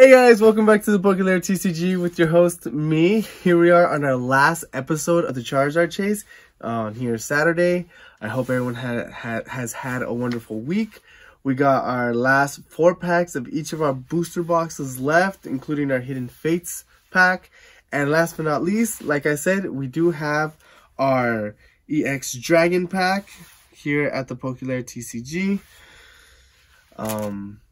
Hey guys, welcome back to the Pokelair TCG with your host, me. Here we are on our last episode of the Charizard Chase on here Saturday. I hope everyone had, had, has had a wonderful week. We got our last four packs of each of our booster boxes left, including our Hidden Fates pack. And last but not least, like I said, we do have our EX Dragon pack here at the Pokelair TCG. Um,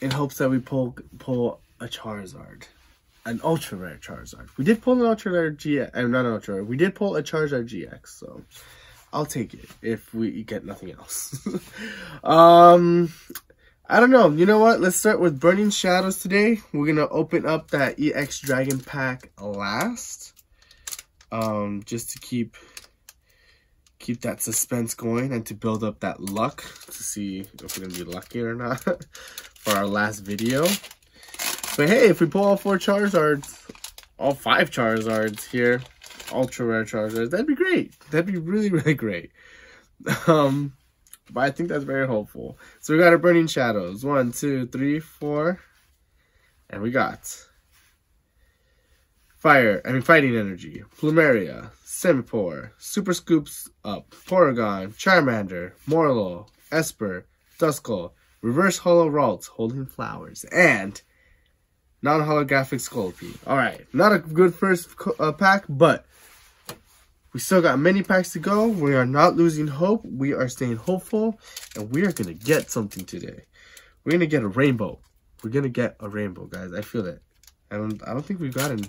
in hopes that we pull pull a Charizard, an ultra rare Charizard. We did pull an ultra rare GX, uh, not an ultra rare. We did pull a Charizard GX, so I'll take it if we get nothing else. um, I don't know. You know what? Let's start with Burning Shadows today. We're gonna open up that EX Dragon pack last, um, just to keep keep that suspense going and to build up that luck to see if we're gonna be lucky or not for our last video. But hey, if we pull all four Charizards, all five Charizards here, ultra rare Charizards, that'd be great. That'd be really, really great. Um, but I think that's very hopeful. So we got our Burning Shadows. One, two, three, four. And we got Fire, I mean Fighting Energy, Plumeria, Simipour, Super Scoops Up, Porygon, Charmander, Morlo, Esper, Duskull, Reverse Holo Ralts holding flowers, and non-holographic Scolipede. Alright, not a good first uh, pack, but we still got many packs to go. We are not losing hope. We are staying hopeful, and we are going to get something today. We're going to get a rainbow. We're going to get a rainbow, guys. I feel it. I don't, I don't think we've gotten...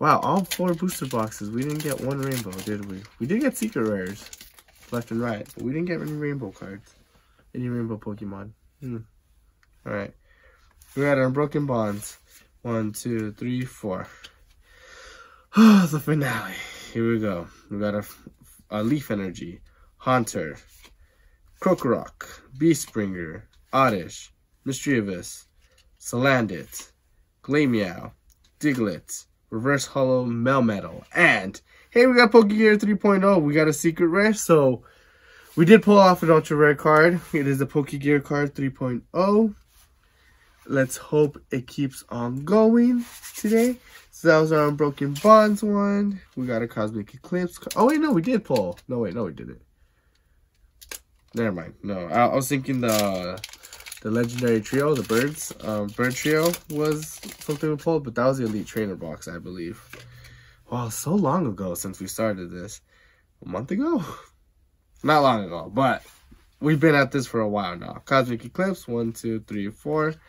Wow, all four booster boxes. We didn't get one rainbow, did we? We did get secret rares, left and right, but we didn't get any rainbow cards. Any rainbow Pokemon. Hmm. Alright. We got our broken Bonds. One, two, three, four. the finale. Here we go. We got a, a Leaf Energy, Haunter, Krokorok, Beastbringer, Oddish, Mischievous, Salandit, Glameow, Diglett, Reverse Holo Melmetal, and hey, we got Pokegear 3.0. We got a secret rare, so we did pull off an ultra rare card. It is the Pokegear card 3.0. Let's hope it keeps on going today. So that was our Unbroken Bonds one. We got a Cosmic Eclipse. Oh, wait, no, we did pull. No, wait, no, we didn't. Never mind. No, I, I was thinking the the Legendary Trio, the Birds. Um, Bird Trio was something we pulled, but that was the Elite Trainer box, I believe. Wow, so long ago since we started this. A month ago? Not long ago, but we've been at this for a while now. Cosmic Eclipse, one, two, three, four.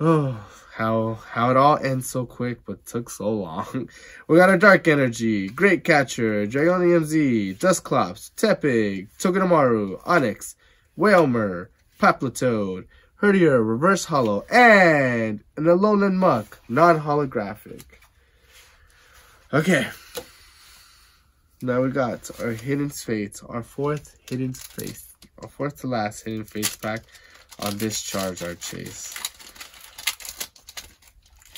Oh, how how it all ends so quick, but took so long. we got our Dark Energy, Great Catcher, Dragonium Z, Dusclops, Tepig, Togedemaru, Onix, Wailmer, Palpitoad, Herdier, Reverse Hollow, and an Alolan Muck, non-holographic. Okay, now we got our Hidden Fates, our fourth Hidden Fates, our fourth to last Hidden Fates pack on this Charizard chase.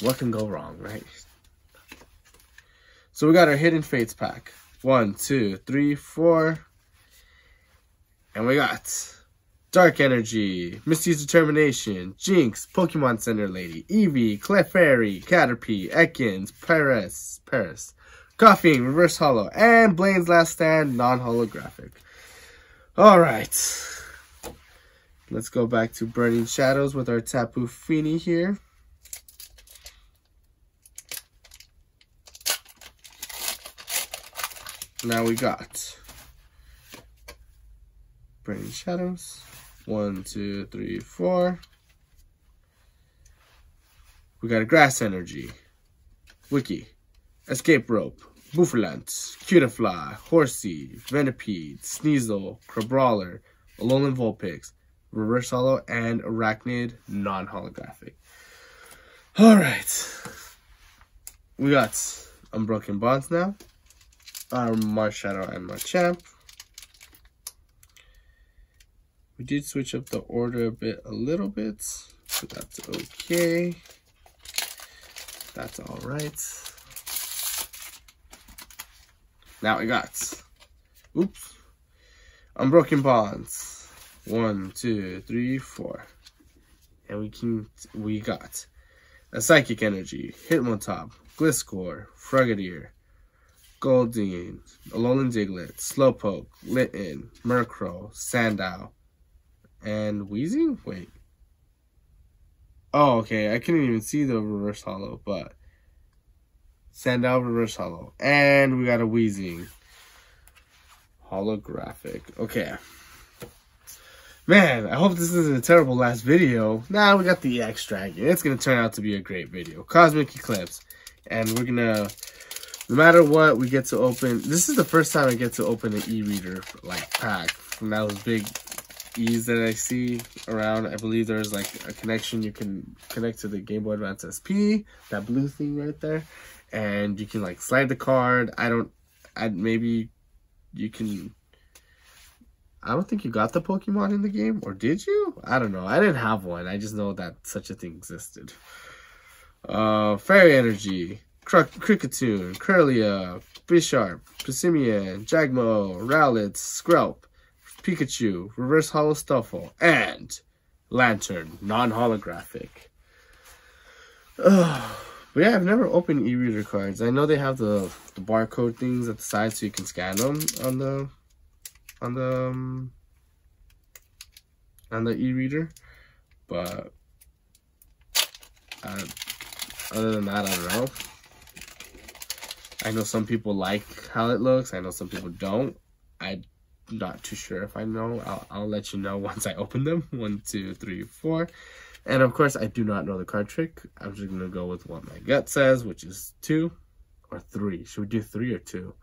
What can go wrong, right? So we got our Hidden Fates pack. One, two, three, four. And we got Dark Energy, Misty's Determination, Jynx, Pokemon Center Lady, Eevee, Clefairy, Caterpie, Ekans, Paras, Paras, Koffing, Reverse Holo, and Blaine's Last Stand, non-holographic. Alright. Let's go back to Burning Shadows with our Tapu Fini here. Now we got Burning Shadows. One, two, three, four. We got a Grass Energy. Wiki. Escape Rope, Bouffalant, Cutiefly, Horsea, Venipede, Sneasel, Crabrawler, Alolan Vulpix, Reverse Holo, and Araquanid non-holographic. Alright. We got Unbroken Bonds now. Our Marshadow and Machamp. We did switch up the order a bit, a little bit, so that's okay. That's all right. Now we got, oops, Unbroken Bonds. One, two, three, four. And we can we got a Psychic Energy, Hitmontop, Gliscor, Frogadier, Goldeen, Alolan Diglett, Slowpoke, Litten, Murkrow, Sandow, and Weezing? Wait. Oh, okay. I couldn't even see the reverse hollow, but Sandow reverse hollow. And we got a Weezing. Holographic. Okay. Man, I hope this isn't a terrible last video. Nah, we got the X Dragon. It's going to turn out to be a great video. Cosmic Eclipse. And we're going to no matter what, we get to open. This is the first time I get to open an e-reader like pack from those big E's that I see around. I believe there's like a connection you can connect to the Game Boy Advance SP, that blue thing right there, and you can like slide the card. I don't. I maybe you can. I don't think you got the Pokemon in the game, or did you? I don't know. I didn't have one. I just know that such a thing existed. Uh, Fairy Energy, Kricketune, Kirlia, Bisharp, Passimian, Jangmo, Rowlet, Skrelp, Pikachu, Reverse Hollow Stufful, and Lanturn, non-holographic. but yeah, I've never opened e-reader cards. I know they have the, the barcode things at the side so you can scan them on the on the um, on the e-reader, but uh, other than that, I don't know. I know some people like how it looks. I know some people don't. I'm not too sure if I know. I'll, I'll let you know once I open them. One, two, three, four. And of course, I do not know the card trick. I'm just going to go with what my gut says, which is two or three. Should we do three or two?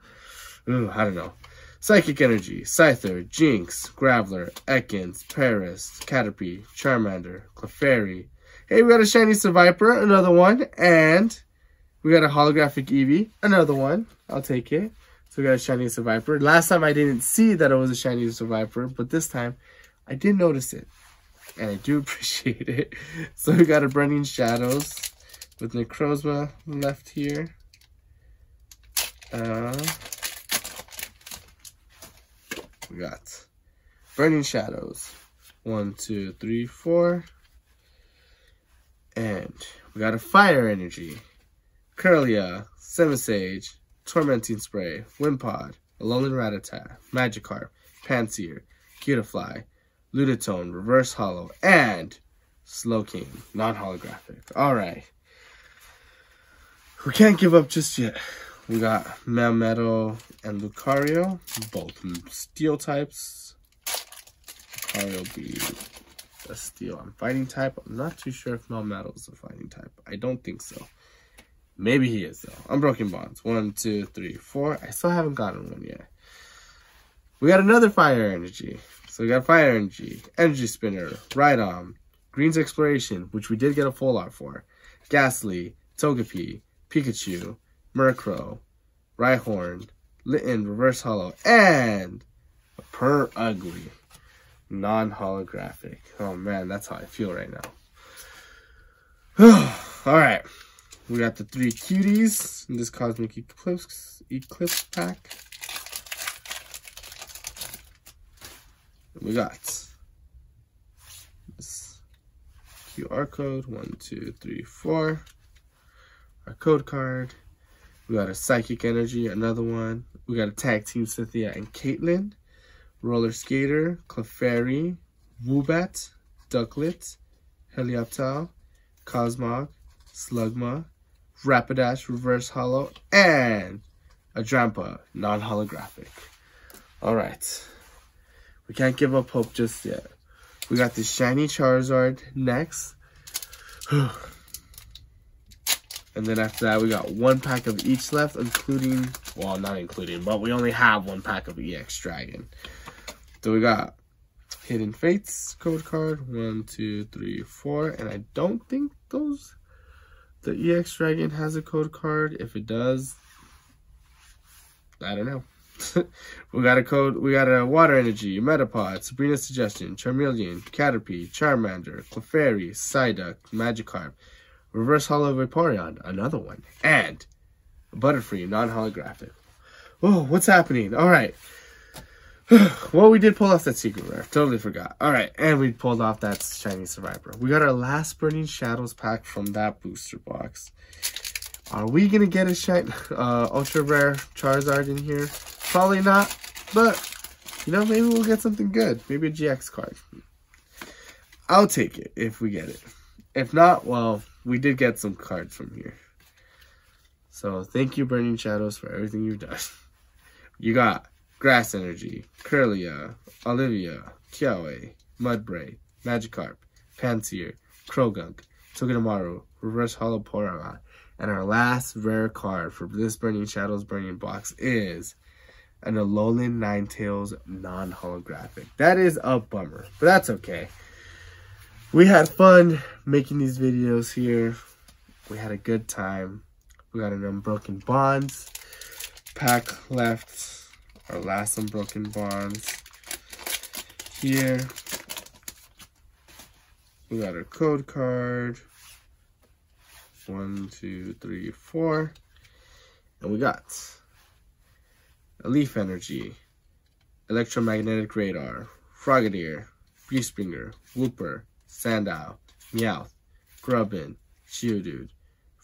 Ooh, I don't know. Psychic Energy, Scyther, Jynx, Graveler, Ekans, Paras, Caterpie, Charmander, Clefairy. Hey, we got a Shiny Seviper, another one, and we got a holographic Eevee, another one. I'll take it. So we got a shiny Seviper. Last time I didn't see that it was a shiny Seviper, but this time I did notice it. And I do appreciate it. So we got a Burning Shadows with Necrozma left here. Uh, we got Burning Shadows. One, two, three, four. And we got a Fire Energy. Kirlia, Simisage, Tormenting Spray, Wimpod, Alolan Rattata, Magikarp, Pansear, Cutiefly, Luditone, Reverse Hollow, and Slowking, non-holographic. Alright. We can't give up just yet. We got Melmetal and Lucario, both steel types. Lucario be a steel and fighting type. I'm not too sure if Melmetal is a fighting type. I don't think so. Maybe he is, though. Unbroken Bonds. One, two, three, four. I still haven't gotten one yet. We got another Fire Energy. So we got Fire Energy, Energy Spinner, right Rhydon, Green's Exploration, which we did get a full art for, Gastly, Togepi, Pikachu, Murkrow, Rhyhorn, Litten, Reverse Hollow, and a Purugly, non-holographic. Oh man, that's how I feel right now. Alright. We got the three cuties in this Cosmic Eclipse, Eclipse pack. We got this QR code, one, two, three, four. Our code card. We got a Psychic Energy, another one. We got a Tag Team Cynthia and Caitlin. Roller Skater, Clefairy, Woobat, Ducklett, Helioptile, Cosmog, Slugma, Rapidash Reverse Hollow, and a Drampa non-holographic. Alright. We can't give up hope just yet. We got the shiny Charizard next. and then after that, we got one pack of each left, including, well, not including, but we only have one pack of EX Dragon. So we got Hidden Fates code card, one, two, three, four, and I don't think those the EX Dragon has a code card. If it does, I don't know. we got a code. We got a Water Energy, Metapod, Sabrina's Suggestion, Charmeleon, Caterpie, Charmander, Clefairy, Psyduck, Magikarp, Reverse Hollow Vaporeon, another one, and Butterfree, non-holographic. Oh, what's happening? All right. well, we did pull off that secret rare. Totally forgot. All right, and we pulled off that shiny Seviper. We got our last Burning Shadows pack from that booster box. Are we gonna get a shine, uh, ultra rare Charizard in here? Probably not, but you know, maybe we'll get something good. Maybe a GX card. I'll take it if we get it. If not, well, we did get some cards from here. So thank you, Burning Shadows, for everything you've done. You got Grass Energy, Kirlia, Olivia, Kiawe, Mudbray, Magikarp, Pansear, Croagunk, Togedemaru, Reverse Hollow and our last rare card for this Burning Shadows Burning Box is an Alolan Ninetales non-holographic. That is a bummer, but that's okay. We had fun making these videos here. We had a good time. We got an Unbroken Bonds pack left our last unbroken bonds here. We got our code card. One, two, three, four. And we got a Leaf Energy, Electromagnetic Radar, Frogadier, Beastbringer, Wooper, Sandow, Meowth, Grubbin, Geodude,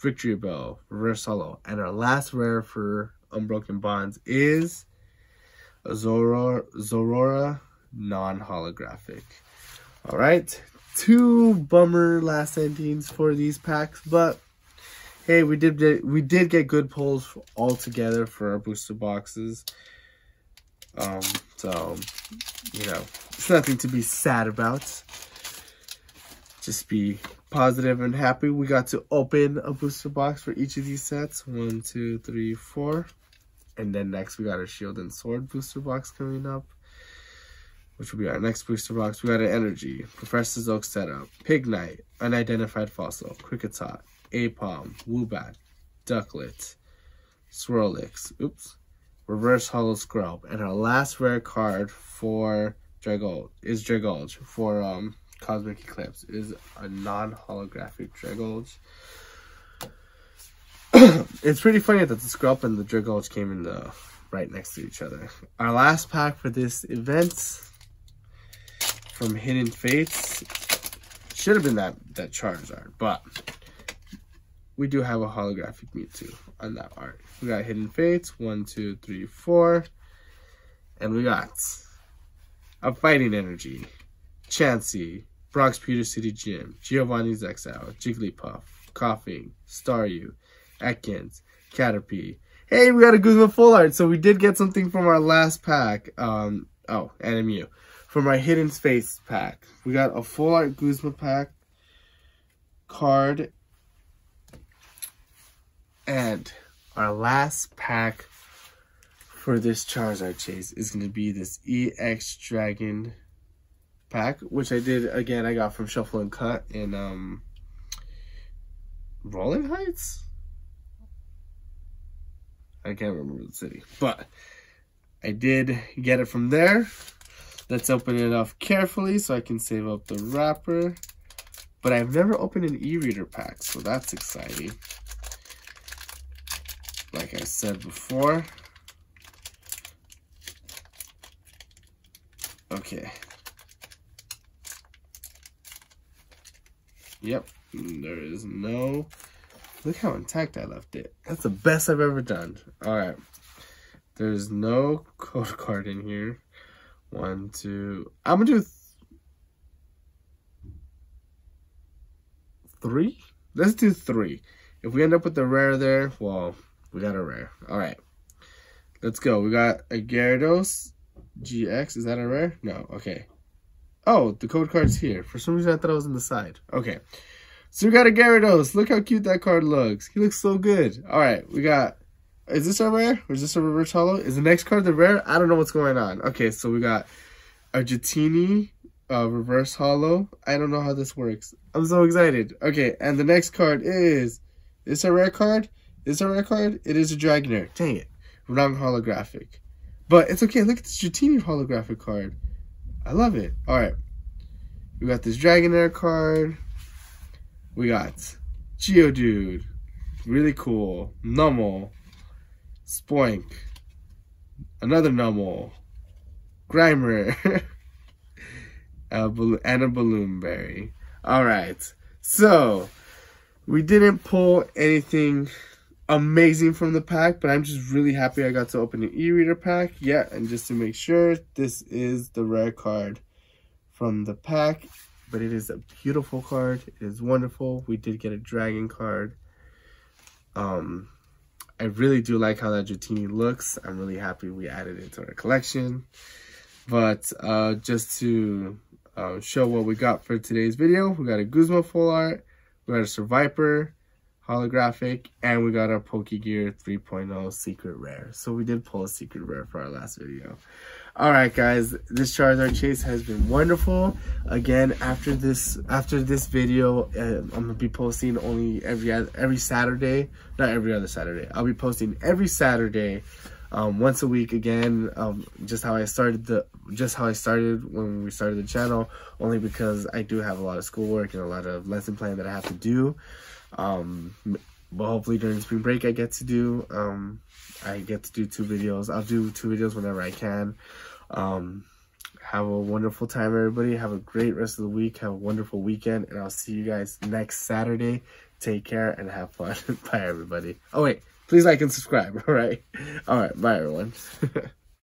Victory Bell, Reverse Hollow, and our last rare for Unbroken Bonds is Zorora, Zorora non-holographic. All right, two bummer last endings for these packs, but hey, we did get, we did get good pulls all together for our booster boxes. Um, so you know, it's nothing to be sad about. Just be positive and happy. We got to open a booster box for each of these sets. One, two, three, four. And then next we got our Shield and Sword booster box coming up. Which will be our next booster box. We got an Energy, Professor's Oak setup, Pignite, Unidentified Fossil, Kricketot, Aipom, Woobat, Ducklett, Swirlix, oops, Reverse Hollow Skrelp, and our last rare card for Dragold is Dragalge for um Cosmic Eclipse is a non-holographic Dragalge. It's pretty funny that the Skrelp and the Dragalge came in the right next to each other. Our last pack for this event from Hidden Fates should have been that that Charizard, but we do have a holographic Mewtwo on that art. We got Hidden Fates, one, two, three, four, and we got a Fighting Energy, Chansey, Brock's Pewter City Gym, Giovanni's Exile, Jigglypuff, Koffing, Staryu, Ekans, Caterpie. Hey, we got a Guzma full art, so we did get something from our last pack. Um, oh, Mew. From our Hidden Space pack. We got a full art Guzma pack card. And our last pack for this Charizard chase is going to be this EX Dragon pack, which I did, again, I got from Shuffle and Cut in um, Rolling Heights? I can't remember the city, but I did get it from there. Let's open it up carefully so I can save up the wrapper. But I've never opened an e-reader pack, so that's exciting. Like I said before. Okay. Yep, there is no Look how intact I left it. That's the best I've ever done. All right. There's no code card in here. One, two. I'm going to do th three. Let's do three. If we end up with the rare there, well, we got a rare. All right. Let's go. We got a Gyarados GX. Is that a rare? No. Okay. Oh, the code card's here. For some reason, I thought it was on the side. Okay. So we got a Gyarados. Look how cute that card looks. He looks so good. All right, we got. Is this a rare? Or is this a reverse hollow? Is the next card the rare? I don't know what's going on. Okay, so we got a Dratini uh, reverse hollow. I don't know how this works. I'm so excited. Okay, and the next card is. Is a rare card? Is a rare card? It is a Dragonair. Dang it. Wrong holographic. But it's okay. Look at this Dratini holographic card. I love it. All right. We got this Dragonair card we got Geodude, really cool, Numel, Spoink, another Numel, Grimer, and a Balloon Berry. Alright, so we didn't pull anything amazing from the pack, but I'm just really happy I got to open an e-reader pack. Yeah, and just to make sure, this is the rare card from the pack, but it is a beautiful card. It is wonderful. We did get a dragon card. Um, I really do like how that Dratini looks. I'm really happy we added it to our collection. But uh, just to uh, show what we got for today's video, we got a Guzma full art, we got a Seviper, holographic, and we got our Pokegear 3.0 secret rare. So we did pull a secret rare for our last video. Alright guys, this Charizard chase has been wonderful. Again, after this after this video, uh, I'm to be posting only every every Saturday. Not every other Saturday. I'll be posting every Saturday. Um, once a week again um, just how I started the just how I started when we started the channel only because I do have a lot of schoolwork and a lot of lesson plan that I have to do um, but hopefully during spring break I get to do, um, I get to do two videos. I'll do two videos whenever I can. Um, have a wonderful time, everybody. Have a great rest of the week. Have a wonderful weekend. And I'll see you guys next Saturday. Take care and have fun. bye, everybody. Oh, wait. Please like and subscribe. All right. All right. Bye, everyone.